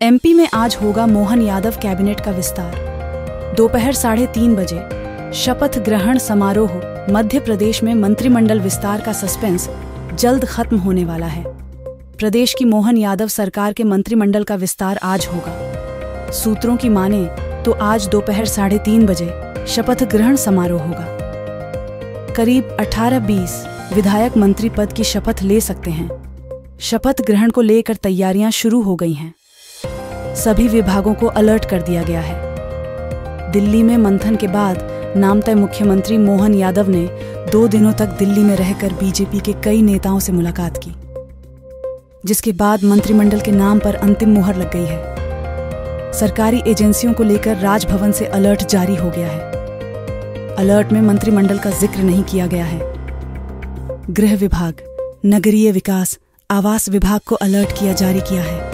MP में आज होगा मोहन यादव कैबिनेट का विस्तार। दोपहर साढ़े तीन बजे, शपथ ग्रहण समारोह, मध्य प्रदेश में मंत्रिमंडल विस्तार का सस्पेंस जल्द खत्म होने वाला है। प्रदेश की मोहन यादव सरकार के मंत्रिमंडल का विस्तार आज होगा। सूत्रों की माने तो आज दोपहर साढ़े तीन बजे शपथ ग्रहण समारोह होगा। करीब 18-20 विधायक मंत्री पद की शपथ ले सकते हैं। शपथ ग्रहण को लेकर तैयारियाँ शुरू हो गई हैं। सभी विभागों को अलर्ट कर दिया गया है। दिल्ली में मंथन के बाद नामतय मुख्यमंत्री मोहन यादव ने दो दिनों तक दिल्ली में रहकर बीजेपी के कई नेताओं से मुलाकात की, जिसके बाद मंत्रिमंडल के नाम पर अंतिम मुहर लग गई है। सरकारी एजेंसियों को लेकर राजभवन से अलर्ट जारी हो गया है। अलर्ट में मंत्रिमंडल का ज़िक्र नहीं किया गया है। गृह विभाग, नगरीय विकास, आवास विभाग को अलर्ट किया जारी किया है।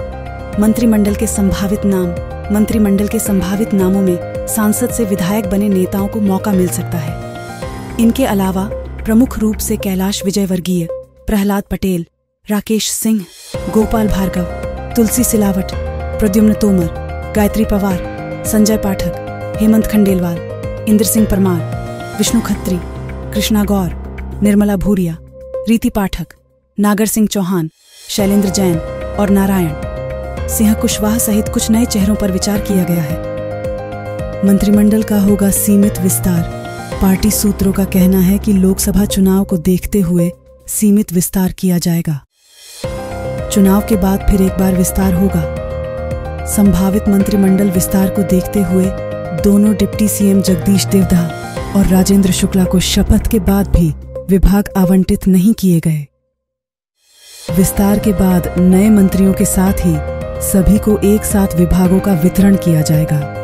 मंत्रिमंडल के संभावित नाम, मंत्रिमंडल के संभावित नामों में सांसद से विधायक बने नेताओं को मौका मिल सकता है। इनके अलावा प्रमुख रूप से कैलाश विजयवर्गीय, प्रहलाद पटेल, राकेश सिंह, गोपाल भार्गव, तुलसी सिलावट, प्रद्युम्न तोमर, गायत्री पवार, संजय पाठक, हेमंत खंडेलवाल इंद्र सिंह परमार, विष्णु खत्री, कृष्णा गौर, निर्मला भूरिया, रीति पाठक, नागर सिंह चौहान, शैलेंद्र जैन और नारायण। सिंह कुशवाहा सहित कुछ नए चेहरों पर विचार किया गया है। मंत्रिमंडल का होगा सीमित विस्तार। पार्टी सूत्रों का कहना है कि लोकसभा चुनाव को देखते हुए सीमित विस्तार किया जाएगा। चुनाव के बाद फिर एक बार विस्तार होगा। संभावित मंत्रिमंडल विस्तार को देखते हुए दोनों डिप्टी सीएम जगदीश देवधा और राजेंद्र शुक्ला को शपथ के बाद भी विभाग आवंटित नहीं किए गए। विस्तार के बाद नए मंत्रियों के साथ ही सभी को एक साथ विभागों का वितरण किया जाएगा।